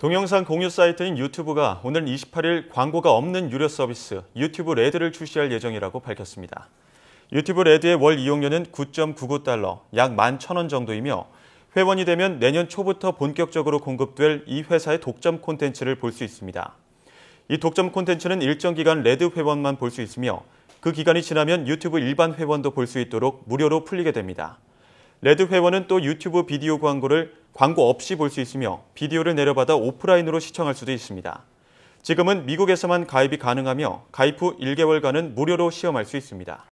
동영상 공유 사이트인 유튜브가 오늘 28일 광고가 없는 유료 서비스 유튜브 레드를 출시할 예정이라고 밝혔습니다. 유튜브 레드의 월 이용료는 9.99달러, 약 11,000원 정도이며 회원이 되면 내년 초부터 본격적으로 공급될 이 회사의 독점 콘텐츠를 볼 수 있습니다. 이 독점 콘텐츠는 일정 기간 레드 회원만 볼 수 있으며 그 기간이 지나면 유튜브 일반 회원도 볼 수 있도록 무료로 풀리게 됩니다. 레드 회원은 또 유튜브 비디오 광고를 광고 없이 볼 수 있으며 비디오를 내려받아 오프라인으로 시청할 수도 있습니다. 지금은 미국에서만 가입이 가능하며 가입 후 1개월간은 무료로 시험할 수 있습니다.